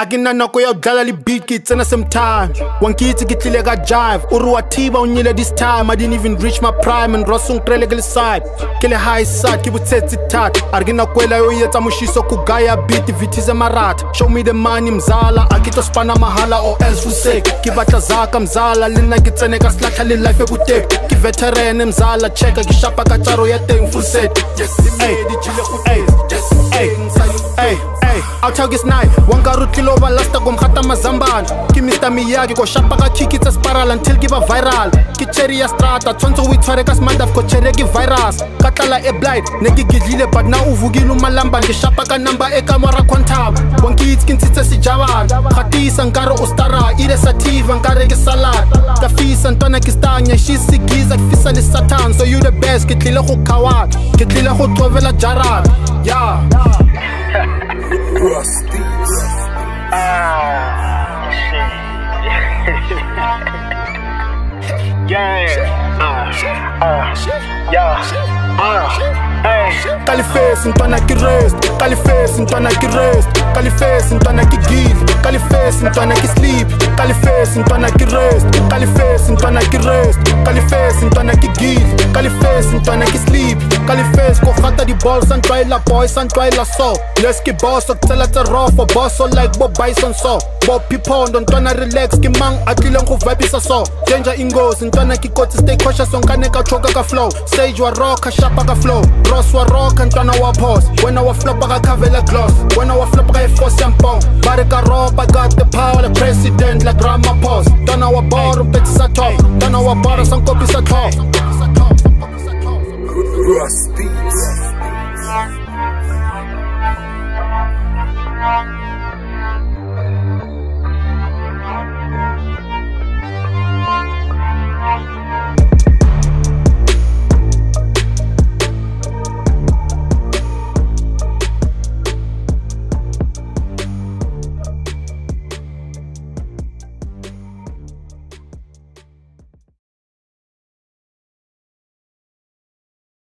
a na nako ya go dlala beat ke tsena same time nkitse ke tlile ka jive o re wa thiba o nyile this time i didn't even reach my prime and rosong trele ke le side ke le high side ke vutshetsi tat a re ke nako ela yo etsa mošiso ko gaya beat vitize marata show me the money mzala a ke tlo spana mahala or else fusek ke batla zaka mzala le nna ke tsene ka le life e botek ke veteran mzala cheka ki shapa ka tsaro ya teng full set hey, hey, ay, ay, ay, I'll tell this night One got root kilo lasta gom khata mazambana Ki Mr. Miyagi ko shapa ka kiki tsa spiral until give a viral. Ki cherry ya strata tshwantsho o itshware ka smandaf ko cherry ke virus Ka tlala e blind ne ke gidlile but now uvukile umalamba ke shapa ka number e ka mora quantum Wa nkitse ke ntshitse sejabana Khatisa nkare o stara sativa nkare ke salad Ka fisa ntwana ke stanya she sigiza ke fisa satan. So you the best ke tlile go kawat ke tlile go tsovela jarat. Yeah Ah, shit. yeah. Ah, ah, yeah. Ah, hey. Kalifesi ntwana ki rest Kalifesi ntwana ki rest Kalifesi ntwana ki give Kalifesi ntwana ki sleep Kalifesi ntwana ki rest Kalifesi ntwana ki rest Kalifesi ntwana balls san tlwaela boys san tlwaela so Let's ke boss o tsela tse raw for boss so like bo bison so Bo pipondo ntwana relax ke mang a tlileng go vibisa so Danger ingozi ntwana ki kotsi stay cautious onkane ka choka ka flow. Sage wa rock shapa ka flow. Ross wa rock and ntwana wa pause. Wena wa flop ka kavela gloss. Wena wa flop ka force yampong Bari ka rob I got the power the president like Ramaphosa Ntwana wa boro mpetisa top. Ntwana wa boro sankopisa top RossBeatz.